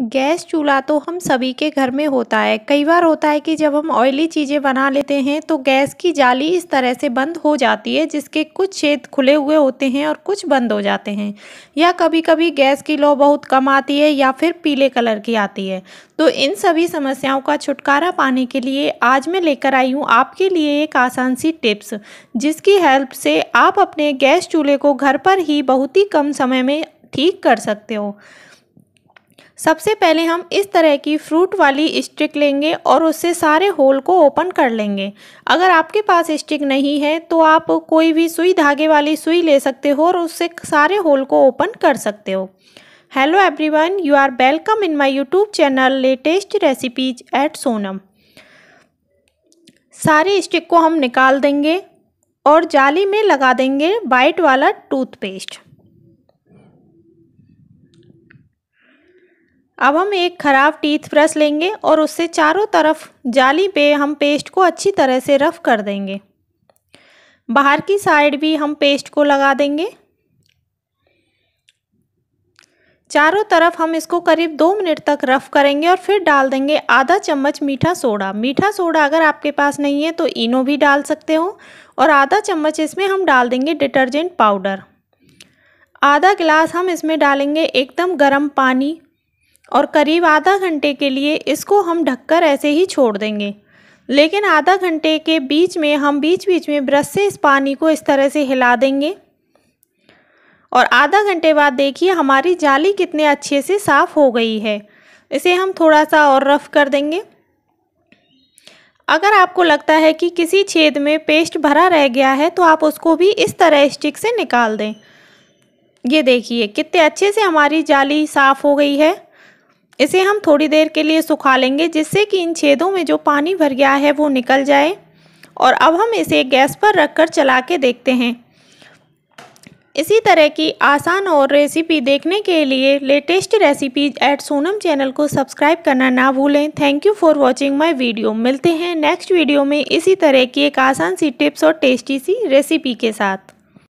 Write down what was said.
Gas चूल्हा तो हम सभी के घर में होता है। कई बार होता है कि जब हम ऑयली चीज़ें बना लेते हैं तो गैस की जाली इस तरह से बंद हो जाती है, जिसके कुछ छेद खुले हुए होते हैं और कुछ बंद हो जाते हैं। या कभी कभी गैस की लो बहुत कम आती है या फिर पीले कलर की आती है। तो इन सभी समस्याओं का छुटकारा पाने के लिए आज मैं लेकर आई हूँ आपके लिए एक आसान सी टिप्स, जिसकी हेल्प से आप अपने गैस चूल्हे को घर पर ही बहुत ही कम समय में ठीक कर सकते हो। सबसे पहले हम इस तरह की फ्रूट वाली स्टिक लेंगे और उससे सारे होल को ओपन कर लेंगे। अगर आपके पास स्टिक नहीं है तो आप कोई भी सुई धागे वाली सुई ले सकते हो और उससे सारे होल को ओपन कर सकते हो। Hello everyone you are welcome in my YouTube channel latest recipes at Sonam सारी स्टिक को हम निकाल देंगे और जाली में लगा देंगे वाइट वाला टूथपेस्ट अब हम एक ख़राब टीथ ब्रश लेंगे और उससे चारों तरफ़ जाली पे हम पेस्ट को अच्छी तरह से रफ़ कर देंगे। बाहर की साइड भी हम पेस्ट को लगा देंगे। चारों तरफ़ हम इसको करीब दो मिनट तक रफ़ करेंगे और फिर डाल देंगे आधा चम्मच मीठा सोडा। मीठा सोडा अगर आपके पास नहीं है तो इनो भी डाल सकते हो और आधा चम्मच इसमें हम डाल देंगे डिटर्जेंट पाउडर। आधा गिलास हम इसमें डालेंगे एकदम गर्म पानी और करीब आधा घंटे के लिए इसको हम ढककर ऐसे ही छोड़ देंगे। लेकिन आधा घंटे के बीच में हम बीच बीच में ब्रश से इस पानी को इस तरह से हिला देंगे। और आधा घंटे बाद देखिए हमारी जाली कितने अच्छे से साफ़ हो गई है। इसे हम थोड़ा सा और रफ़ कर देंगे। अगर आपको लगता है कि किसी छेद में पेस्ट भरा रह गया है तो आप उसको भी इस तरह स्टिक से निकाल दें। ये देखिए, कितने अच्छे से हमारी जाली साफ़ हो गई है। इसे हम थोड़ी देर के लिए सुखा लेंगे, जिससे कि इन छेदों में जो पानी भर गया है वो निकल जाए। और अब हम इसे गैस पर रखकर चला के देखते हैं। इसी तरह की आसान और रेसिपी देखने के लिए latest recipes at Sonam channel को सब्सक्राइब करना ना भूलें। Thank you for watching my video मिलते हैं नेक्स्ट वीडियो में इसी तरह की एक आसान सी टिप्स और टेस्टी सी रेसिपी के साथ।